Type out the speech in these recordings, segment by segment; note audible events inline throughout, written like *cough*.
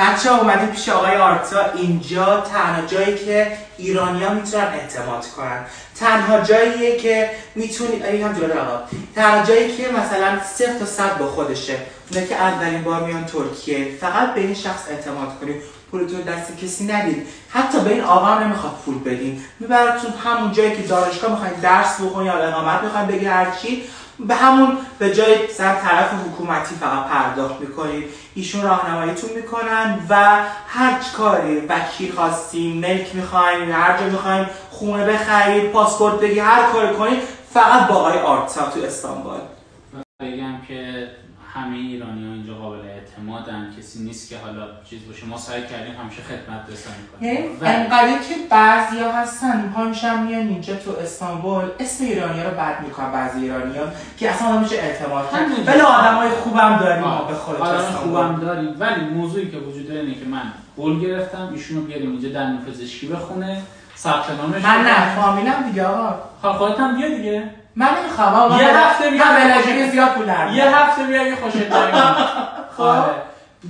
بچه ها اومدیم پیش آقای آرتا. اینجا تنها جایی که ایرانیا می‌تونن اعتماد کنن. تنها جاییه که می‌تونی ای هم جلو آقا. تنها جایی که مثلا صفر تا صد با خودشه. اونه که اولین بار میان ترکیه. فقط به این شخص اعتماد کنیم پولتون دست کسی ندید. حتی به این آقا هم نمی‌خواد پول بدین. میبرتون همون جایی که دانشگاه می‌خواین درس بخونید یا اقامت می‌خواین بگی هرچی به همون به جای سر طرف حکومتی فقط پرداخت می‌کنید ایشون راهنماییتون می‌کنن و هر کاری وکیل خواستیم ملک می‌خواین هر جا می‌خواین خونه بخرید پاسپورت بگی هر کاری کنید فقط با آقای آرتا تو استانبول. همه ایرانی ها اینجا قابل اعتمادن. کسی نیست که حالا چیز باشه. ما سعی کردیم همیشه خدمت رسانی یعنی کنیم انقدر که بعضی ها هستن پا میان اینجا تو استانبول اسم ایرانی رو بد می‌کنن بعضی ایرانی ها که اصلا نمیشه اعتماد همینجا. ولی آدم های خوبم داریم ما به خود آدم خوبم داریم. ولی موضوعی که وجود داره اینه که من قول گرفتم. ایشونو بیاریم اینجا در پزشکی بخونه. ثبت نامش من نه. فامیلم دیگه آقا. خب خودت هم بیا دیگه. من نمی‌خوام آقا یه هفته خوشت- بلاگری زیاد پول در یه. هفته بیا اگه خوشت نیاد *laughs* خب. آره.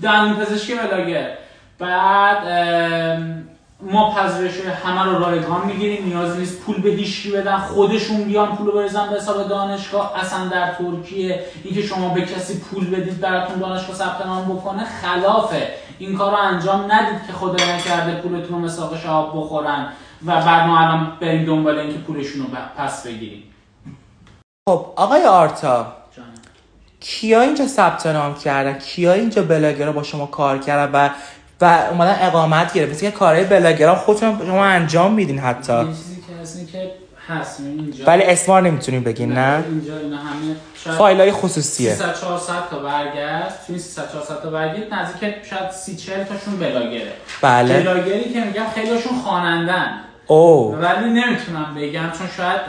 دندون پزشکی بلاگر بعد ما پذیرش همه رو رایگان می‌گیریم نیاز نیست پول به هیچکی بدن خودشون بیان پول رو بریزن به حساب دانشگاه اصلا در ترکیه اینکه شما به کسی پول بدید براتون دانشگاه ثبت نام بکنه خلافه این کار رو انجام ندید که خدا نکرده پولتون رو مساق شهاب بخورن و بعد ما الان بریم دنبال اینکه پولشون رو پس بگیریم خب آقای آرتا. کیا اینجا ثبت نام کردن؟ کیا اینجا بلاگرا با شما کار کردن و و اومدن اقامت گرفتن؟ مثل که کارهای بلاگرا خودتون شما انجام میدین حتی. یه چیزی که هست که هست یعنی اینجا ولی اسمار نمی‌تونین بگین نه؟ اینجا اینا همه فایل های خصوصیه. 300 400 تا برگشت. تو این 300 400 تا برگشت نزدیک شاید 30 40 تاشون بلاگره. بله. بلاگری که میگم خیلیشون خوانندن. او ولی نمی‌تونم بگم چون شاید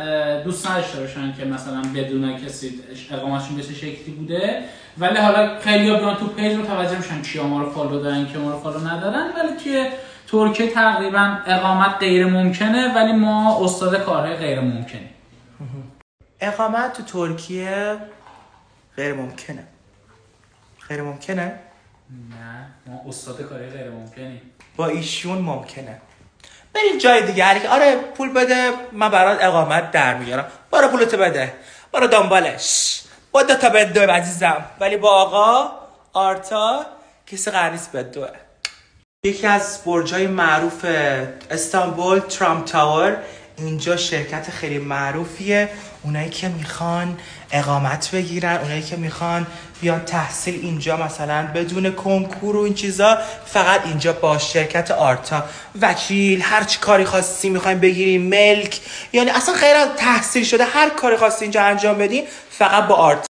دوست نداشته باشن که مثلا بدون کسی اقامتشون به چه شکلی بوده. ولی حالا خیلی بیان تو page متوجه میشن کیا ما رو follow دارن کیا ما رو follow ندارن. ولی توی ترکیه تقریبا اقامت غیر ممکنه ولی ما استاد کارهای غیر ممکنه اقامت تو ترکیه غیر ممکنه. غیر ممکنه؟ نه ما استاد کارهای غیر ممکنی با ایشون ممکنه. بریم جای دیگه. کی آره پول بده من برات اقامت در میارم. برو پولتو بده. برو دنبالش. با دو تا بدو عزیزم. ولی با آقا آرتا کسی قرار نیست بدوه یکی از برجای معروف استانبول ترامپ تاور. اینجا شرکت خیلی معروفیه. اونایی که می‌خوان اقامت بگیرن اونایی که می‌خوان بیان تحصیل اینجا مثلا بدون کنکور و این چیزا فقط اینجا با شرکت آرتا. وکیل هر چی کاری خواستی می‌خوایم بگیریم ملک. یعنی اصلا غیر تحصیل شده هر کاری خواستی اینجا انجام بدین فقط با آرتا.